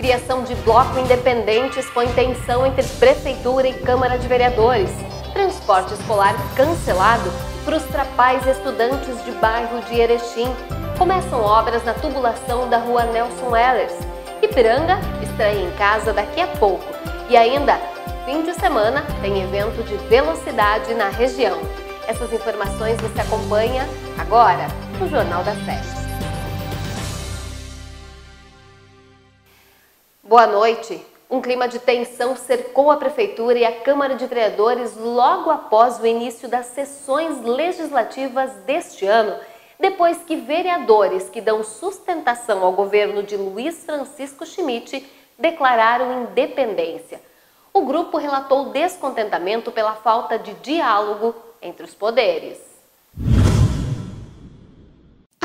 Criação de bloco independente expõe tensão entre Prefeitura e Câmara de Vereadores. Transporte escolar cancelado frustra pais estudantes de bairro de Erechim. Começam obras na tubulação da rua Nelson Ehlers. Ipiranga estreia em casa daqui a pouco. E ainda, fim de semana, tem evento de velocidade na região. Essas informações você acompanha agora no Jornal da Sete. Boa noite. Um clima de tensão cercou a Prefeitura e a Câmara de Vereadores logo após o início das sessões legislativas deste ano, depois que vereadores que dão sustentação ao governo de Luiz Francisco Schmidt declararam independência. O grupo relatou descontentamento pela falta de diálogo entre os poderes.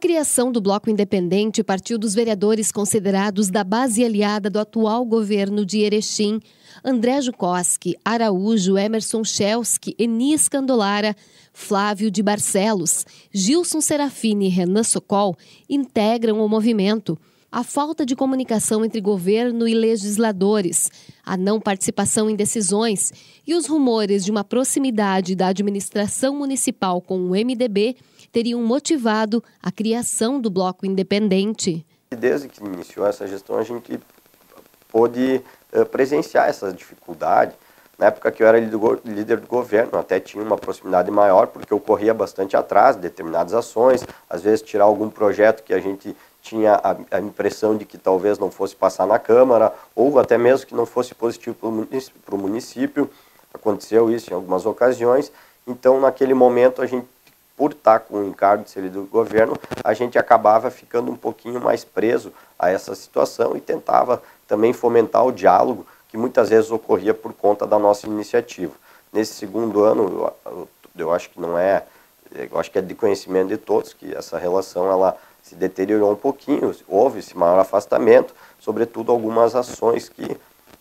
Criação do Bloco Independente partiu dos vereadores considerados da base aliada do atual governo de Erechim, André Jukoski, Araújo, Emerson Chelski, Enis Candolara, Flávio de Barcelos, Gilson Serafini e Renan Socol integram o movimento. A falta de comunicação entre governo e legisladores, a não participação em decisões e os rumores de uma proximidade da administração municipal com o MDB teriam motivado a criação do bloco independente. Desde que iniciou essa gestão, a gente pôde uh, presenciar essa dificuldade. Na época que eu era líder do governo, até tinha uma proximidade maior, porque eu corria bastante atrás de determinadas ações, às vezes tirar algum projeto que a gente tinha a impressão de que talvez não fosse passar na Câmara, ou até mesmo que não fosse positivo para o município. Aconteceu isso em algumas ocasiões. Então, naquele momento, a gente por estar com o encargo de ser líder do governo, a gente acabava ficando um pouquinho mais preso a essa situação e tentava também fomentar o diálogo que muitas vezes ocorria por conta da nossa iniciativa. Nesse segundo ano, eu, eu acho que não é, eu acho que é de conhecimento de todos que essa relação ela se deteriorou um pouquinho, houve esse maior afastamento, sobretudo algumas ações que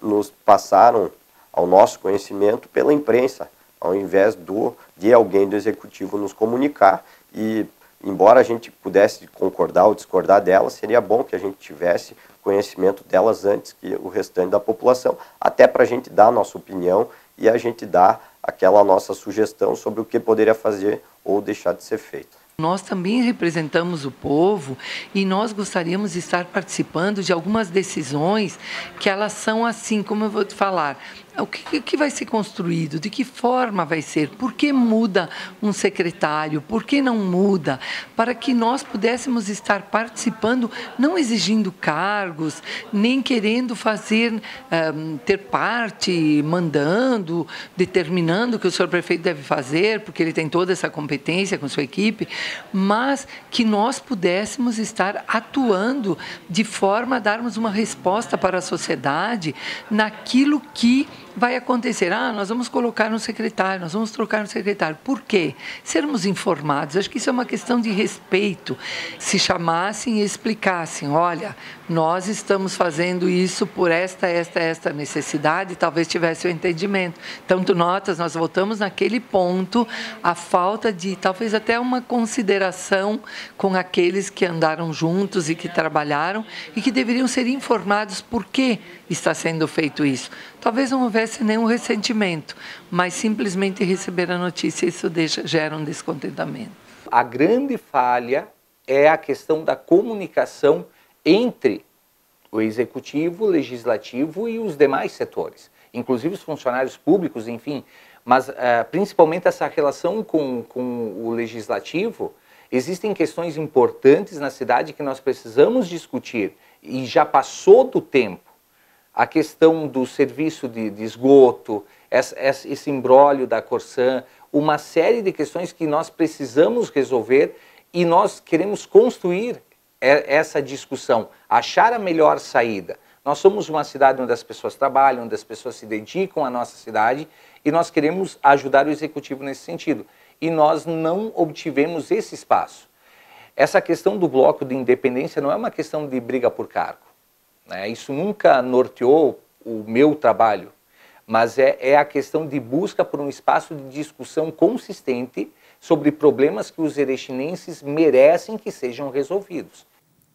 nos passaram ao nosso conhecimento pela imprensa ao invés do de alguém do executivo nos comunicar e embora a gente pudesse concordar ou discordar delas, seria bom que a gente tivesse conhecimento delas antes que o restante da população, até para a gente dar a nossa opinião e a gente dar aquela nossa sugestão sobre o que poderia fazer ou deixar de ser feito. Nós também representamos o povo e nós gostaríamos de estar participando de algumas decisões que elas são assim, como eu vou te falar, o que, que, vai ser construído, de que forma vai ser, por que muda um secretário, por que não muda, para que nós pudéssemos estar participando, não exigindo cargos, nem querendo fazer, um, ter parte, mandando, determinando o que o senhor prefeito deve fazer, porque ele tem toda essa competência com sua equipe, mas que nós pudéssemos estar atuando de forma a darmos uma resposta para a sociedade naquilo que vai acontecer. Ah, nós vamos colocar um secretário, nós vamos trocar um secretário. Por quê? Sermos informados. Acho que isso é uma questão de respeito. Se chamassem e explicassem: olha, nós estamos fazendo isso por esta, esta, esta necessidade, talvez tivesse o entendimento. Tu notas, nós voltamos naquele ponto, a falta de talvez até uma consideração com aqueles que andaram juntos e que trabalharam e que deveriam ser informados por que está sendo feito isso. Talvez não houvesse nenhum ressentimento, mas simplesmente receber a notícia, isso deixa, gera um descontentamento. A grande falha é a questão da comunicação entre o executivo, o legislativo e os demais setores, inclusive os funcionários públicos, enfim. Mas uh, principalmente essa relação com, com o legislativo, existem questões importantes na cidade que nós precisamos discutir e já passou do tempo a questão do serviço de, de esgoto, essa, esse embrólio da Corsan, uma série de questões que nós precisamos resolver e nós queremos construir essa discussão, achar a melhor saída. Nós somos uma cidade onde as pessoas trabalham, onde as pessoas se dedicam à nossa cidade e nós queremos ajudar o executivo nesse sentido. E nós não obtivemos esse espaço. Essa questão do bloco de independência não é uma questão de briga por cargo. Né? Isso nunca norteou o meu trabalho, mas é, é a questão de busca por um espaço de discussão consistente sobre problemas que os erechinenses merecem que sejam resolvidos.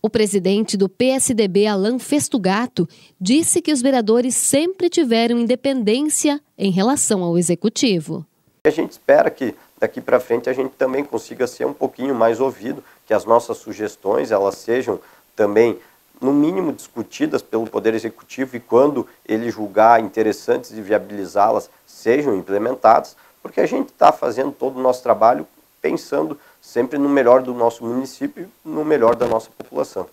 O presidente do PSDB, Alain Festugato, disse que os vereadores sempre tiveram independência em relação ao executivo. A gente espera que daqui para frente a gente também consiga ser um pouquinho mais ouvido, que as nossas sugestões elas sejam também no mínimo discutidas pelo Poder Executivo e quando ele julgar interessantes e viabilizá-las sejam implementadas, porque a gente está fazendo todo o nosso trabalho pensando sempre no melhor do nosso município e no melhor da nossa população.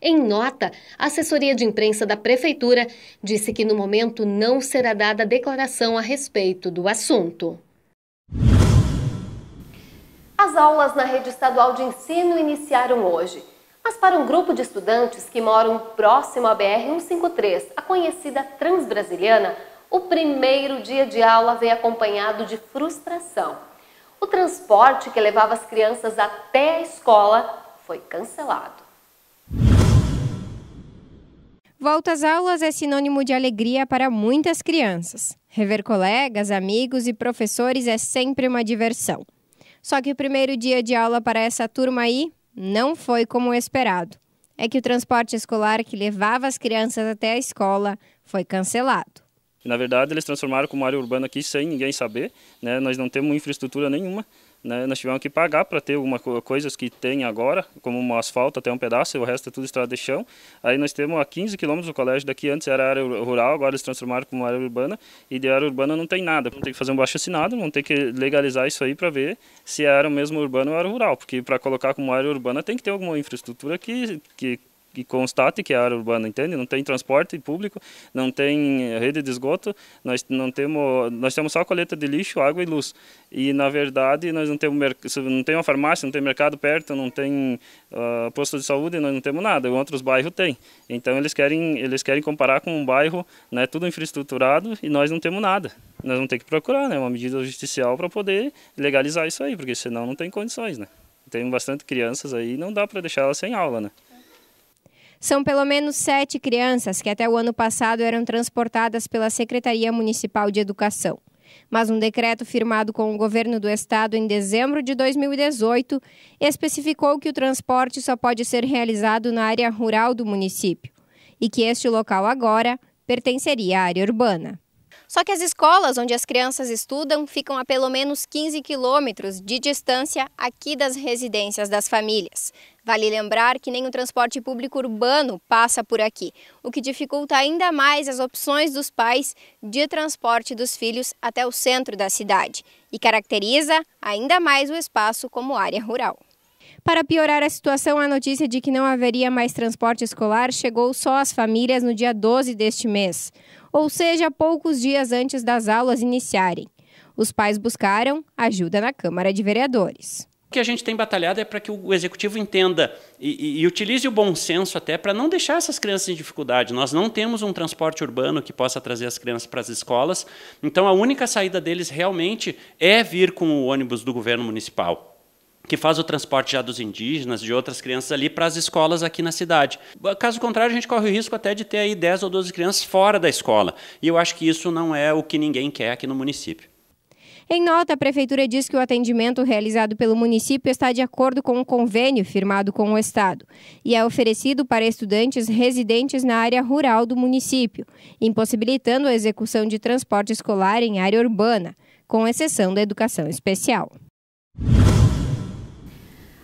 Em nota, a assessoria de imprensa da Prefeitura disse que no momento não será dada declaração a respeito do assunto. As aulas na rede estadual de ensino iniciaram hoje. Mas para um grupo de estudantes que moram próximo à BR-153, a conhecida Transbrasiliana, o primeiro dia de aula vem acompanhado de frustração. O transporte que levava as crianças até a escola foi cancelado. Volta às aulas é sinônimo de alegria para muitas crianças. Rever colegas, amigos e professores é sempre uma diversão. Só que o primeiro dia de aula para essa turma aí não foi como esperado. É que o transporte escolar que levava as crianças até a escola foi cancelado. Na verdade, eles transformaram como área urbana aqui sem ninguém saber. Né? Nós não temos infraestrutura nenhuma. Né? Nós tivemos que pagar para ter algumas coisas que tem agora, como um asfalto até um pedaço, o resto é tudo estrada de chão. Aí nós temos a 15 quilômetros do colégio daqui, antes era área rural, agora eles transformaram como área urbana, e de área urbana não tem nada. Vamos ter que fazer um baixo assinado, vamos ter que legalizar isso aí para ver se era mesmo urbano ou área rural, porque para colocar como área urbana tem que ter alguma infraestrutura que, que que constate que é área urbana, entende? Não tem transporte público, não tem rede de esgoto, nós não temos, nós temos só coleta de lixo, água e luz. E na verdade nós não temos, não tem uma farmácia, não tem mercado perto, não tem uh, posto de saúde, nós não temos nada. Outros bairros têm. Então eles querem, eles querem comparar com um bairro, né, tudo infraestruturado e nós não temos nada. Nós vamos ter que procurar, né, uma medida judicial para poder legalizar isso aí, porque senão não tem condições, né? Tem bastante crianças aí, não dá para deixar elas sem aula, né? São pelo menos sete crianças que até o ano passado eram transportadas pela Secretaria Municipal de Educação. Mas um decreto firmado com o governo do estado em dezembro de 2018 especificou que o transporte só pode ser realizado na área rural do município e que este local agora pertenceria à área urbana. Só que as escolas onde as crianças estudam ficam a pelo menos 15 quilômetros de distância aqui das residências das famílias. Vale lembrar que nem o transporte público urbano passa por aqui, o que dificulta ainda mais as opções dos pais de transporte dos filhos até o centro da cidade e caracteriza ainda mais o espaço como área rural. Para piorar a situação, a notícia de que não haveria mais transporte escolar chegou só às famílias no dia 12 deste mês ou seja, poucos dias antes das aulas iniciarem. Os pais buscaram ajuda na Câmara de Vereadores. O que a gente tem batalhado é para que o executivo entenda e, e, e utilize o bom senso até para não deixar essas crianças em dificuldade. Nós não temos um transporte urbano que possa trazer as crianças para as escolas, então a única saída deles realmente é vir com o ônibus do governo municipal que faz o transporte já dos indígenas, de outras crianças ali para as escolas aqui na cidade. Caso contrário, a gente corre o risco até de ter aí 10 ou 12 crianças fora da escola. E eu acho que isso não é o que ninguém quer aqui no município. Em nota, a Prefeitura diz que o atendimento realizado pelo município está de acordo com um convênio firmado com o Estado e é oferecido para estudantes residentes na área rural do município, impossibilitando a execução de transporte escolar em área urbana, com exceção da educação especial.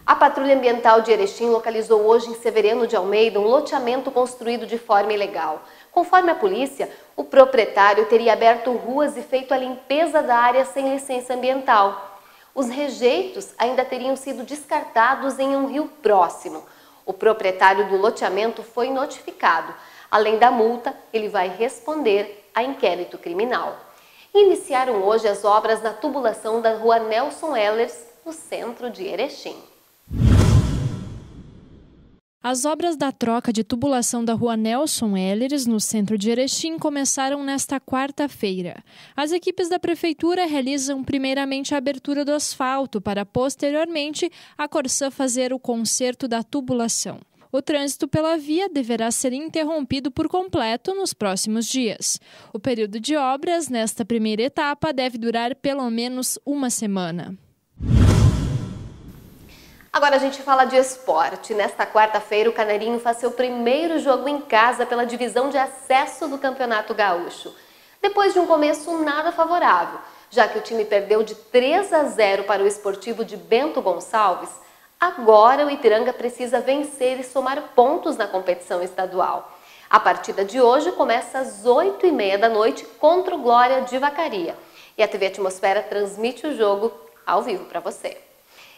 A Patrulha Ambiental de Erechim localizou hoje em Severino de Almeida um loteamento construído de forma ilegal. Conforme a polícia, o proprietário teria aberto ruas e feito a limpeza da área sem licença ambiental. Os rejeitos ainda teriam sido descartados em um rio próximo. O proprietário do loteamento foi notificado. Além da multa, ele vai responder a inquérito criminal. Iniciaram hoje as obras na tubulação da rua Nelson Ehlers, no centro de Erechim. As obras da troca de tubulação da rua Nelson Elleres, no centro de Erechim, começaram nesta quarta-feira. As equipes da prefeitura realizam primeiramente a abertura do asfalto, para posteriormente a Corsã fazer o conserto da tubulação. O trânsito pela via deverá ser interrompido por completo nos próximos dias. O período de obras nesta primeira etapa deve durar pelo menos uma semana. Agora a gente fala de esporte. Nesta quarta-feira, o Canarinho faz seu primeiro jogo em casa pela divisão de acesso do Campeonato Gaúcho. Depois de um começo nada favorável, já que o time perdeu de 3 a 0 para o esportivo de Bento Gonçalves, agora o Ipiranga precisa vencer e somar pontos na competição estadual. A partida de hoje começa às 8h30 da noite contra o Glória de Vacaria. E a TV Atmosfera transmite o jogo ao vivo para você.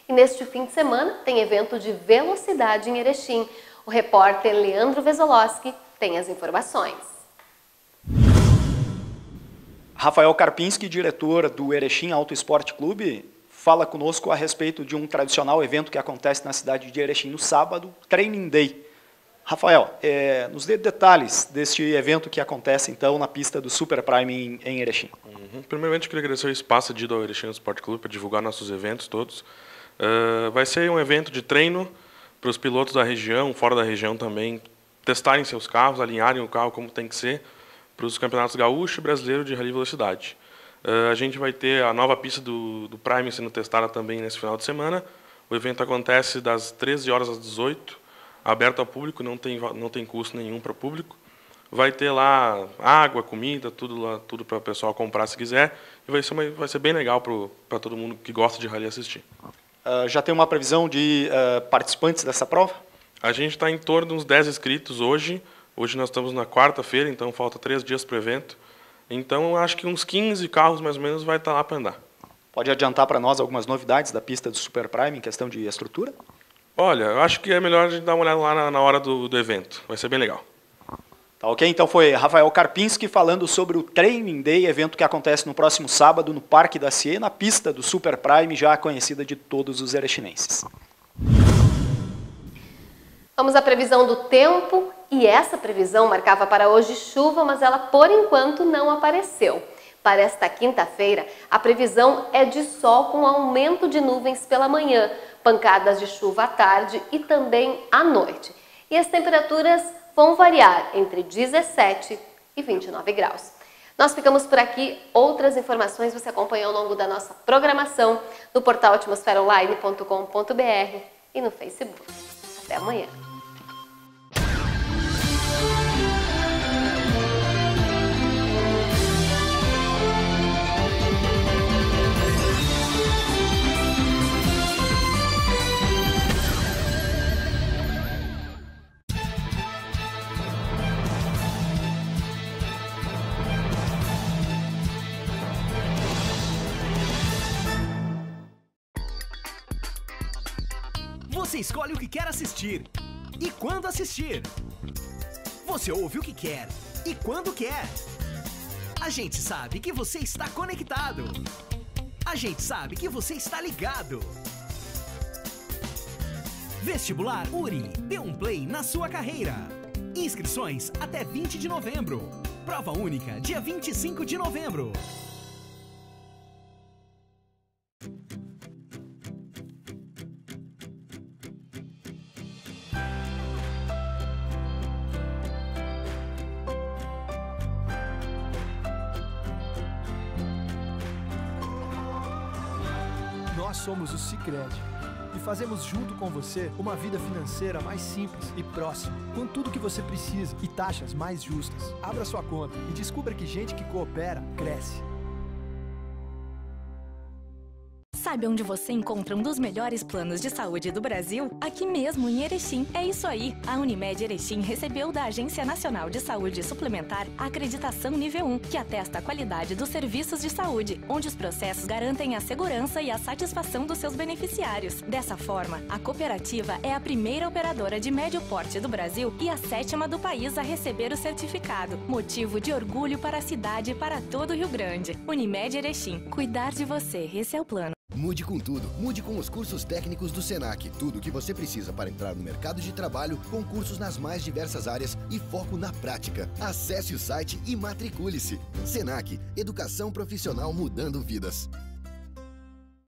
E neste fim de semana tem evento de velocidade em Erechim. O repórter Leandro Vesolowski tem as informações. Rafael Karpinski, diretor do Erechim Auto Esporte Clube, fala conosco a respeito de um tradicional evento que acontece na cidade de Erechim no sábado, Training Day. Rafael, é, nos dê detalhes deste evento que acontece então na pista do Super Prime em, em Erechim. Uhum. Primeiramente, eu queria agradecer o espaço de ao Erechim Esporte Clube para divulgar nossos eventos todos. Uh, vai ser um evento de treino para os pilotos da região, fora da região também, testarem seus carros, alinharem o carro como tem que ser para os campeonatos gaúcho e brasileiro de rally velocidade. Uh, a gente vai ter a nova pista do, do Prime sendo testada também nesse final de semana. O evento acontece das 13 horas às 18, aberto ao público, não tem, não tem custo nenhum para o público. Vai ter lá água, comida, tudo lá, tudo para o pessoal comprar se quiser. E vai ser, uma, vai ser bem legal para todo mundo que gosta de rally assistir. Uh, já tem uma previsão de uh, participantes dessa prova? A gente está em torno de uns 10 inscritos hoje. Hoje nós estamos na quarta-feira, então falta três dias para o evento. Então acho que uns 15 carros mais ou menos vai estar tá lá para andar. Pode adiantar para nós algumas novidades da pista do Super Prime em questão de estrutura? Olha, eu acho que é melhor a gente dar uma olhada lá na, na hora do, do evento. Vai ser bem legal. Tá ok? Então foi Rafael Karpinski falando sobre o Training Day, evento que acontece no próximo sábado no Parque da CIE, na pista do Super Prime, já conhecida de todos os erechinenses. Vamos à previsão do tempo e essa previsão marcava para hoje chuva, mas ela por enquanto não apareceu. Para esta quinta-feira, a previsão é de sol com aumento de nuvens pela manhã, pancadas de chuva à tarde e também à noite. E as temperaturas vão variar entre 17 e 29 graus. Nós ficamos por aqui. Outras informações você acompanha ao longo da nossa programação no portal atmosferaonline.com.br e no Facebook. Até amanhã. Você escolhe o que quer assistir e quando assistir. Você ouve o que quer e quando quer. A gente sabe que você está conectado. A gente sabe que você está ligado. Vestibular URI. Dê um play na sua carreira. Inscrições até 20 de novembro. Prova única, dia 25 de novembro. E fazemos junto com você uma vida financeira mais simples e próxima, com tudo que você precisa e taxas mais justas. Abra sua conta e descubra que gente que coopera cresce. Sabe onde você encontra um dos melhores planos de saúde do Brasil? Aqui mesmo, em Erechim. É isso aí! A Unimed Erechim recebeu da Agência Nacional de Saúde Suplementar a acreditação nível 1, que atesta a qualidade dos serviços de saúde, onde os processos garantem a segurança e a satisfação dos seus beneficiários. Dessa forma, a cooperativa é a primeira operadora de médio porte do Brasil e a sétima do país a receber o certificado. Motivo de orgulho para a cidade e para todo o Rio Grande. Unimed Erechim. Cuidar de você. Esse é o plano. Mude com tudo. Mude com os cursos técnicos do Senac. Tudo o que você precisa para entrar no mercado de trabalho com cursos nas mais diversas áreas e foco na prática. Acesse o site e matricule-se. Senac, educação profissional mudando vidas.